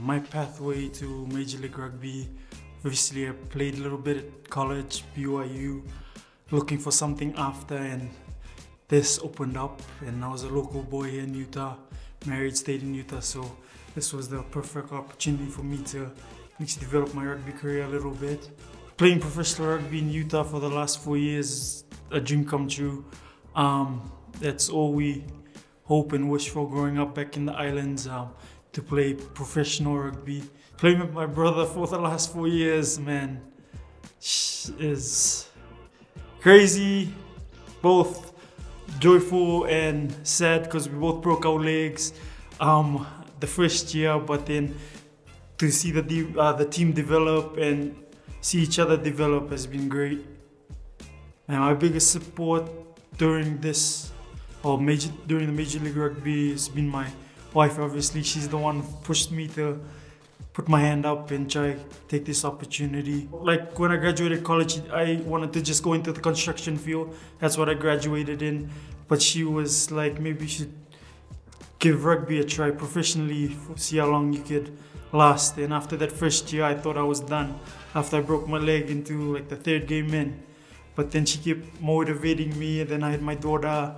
my pathway to Major League Rugby, obviously I played a little bit at college, BYU, looking for something after and this opened up and I was a local boy here in Utah, married, stayed in Utah, so this was the perfect opportunity for me to develop my rugby career a little bit. Playing professional rugby in Utah for the last four years is a dream come true. Um, that's all we hope and wish for growing up back in the islands um, to play professional rugby. Playing with my brother for the last four years, man, is crazy, both joyful and sad because we both broke our legs um, the first year, but then to see the, uh, the team develop and see each other develop has been great. And my biggest support during this, or major during the Major League Rugby has been my wife. Obviously, she's the one who pushed me to put my hand up and try take this opportunity. Like when I graduated college, I wanted to just go into the construction field. That's what I graduated in. But she was like, maybe you should give rugby a try professionally, see how long you could last. And after that first year, I thought I was done. After I broke my leg into like the third game in. But then she kept motivating me. And then I had my daughter.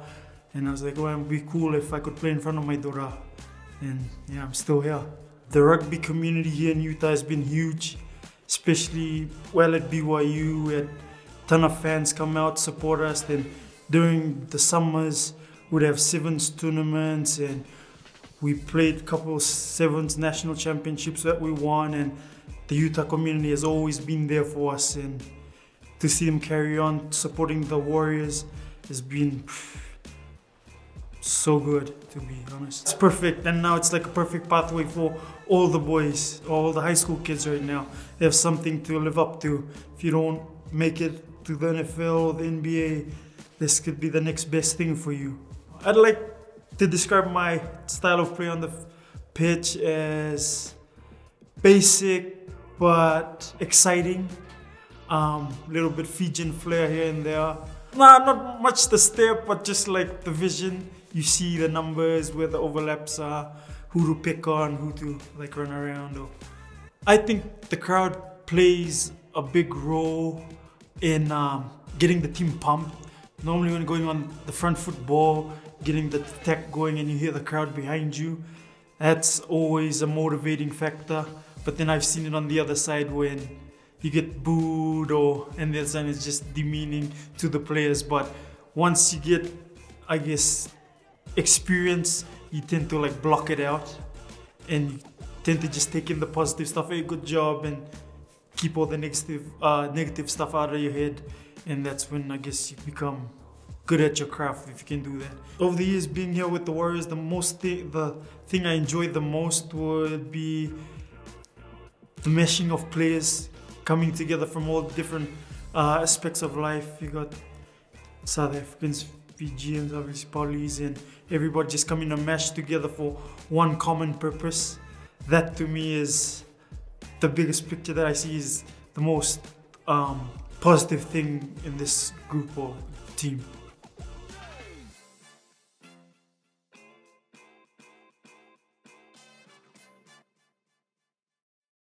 And I was like, well, it would be cool if I could play in front of my daughter. And yeah, I'm still here. The rugby community here in Utah has been huge, especially well at BYU. We had a ton of fans come out support us. Then during the summers, we'd have sevens tournaments and we played a couple sevens national championships that we won and the Utah community has always been there for us and to see them carry on supporting the Warriors has been so good to be honest. It's perfect and now it's like a perfect pathway for all the boys, all the high school kids right now. They have something to live up to. If you don't make it to the NFL or the NBA, this could be the next best thing for you. I'd like to describe my style of play on the pitch as basic but exciting. A um, little bit Fijian flair here and there. Nah, not much the step, but just like the vision you see the numbers where the overlaps are, who to pick on, who to like run around. Or I think the crowd plays a big role in um, getting the team pumped. Normally when going on the front foot ball, getting the attack going and you hear the crowd behind you, that's always a motivating factor. But then I've seen it on the other side when you get booed or and side is just demeaning to the players. But once you get, I guess, experience, you tend to like block it out and you tend to just take in the positive stuff. Hey, good job, and keep all the negative, uh, negative stuff out of your head. And that's when I guess you become good at your craft if you can do that. Over the years being here with the Warriors, the most thing, the thing I enjoyed the most would be the meshing of players coming together from all different uh, aspects of life. You got South Africans, Fijians, obviously Polis, and everybody just coming to mesh together for one common purpose. That to me is the biggest picture that I see is the most um, positive thing in this group or team.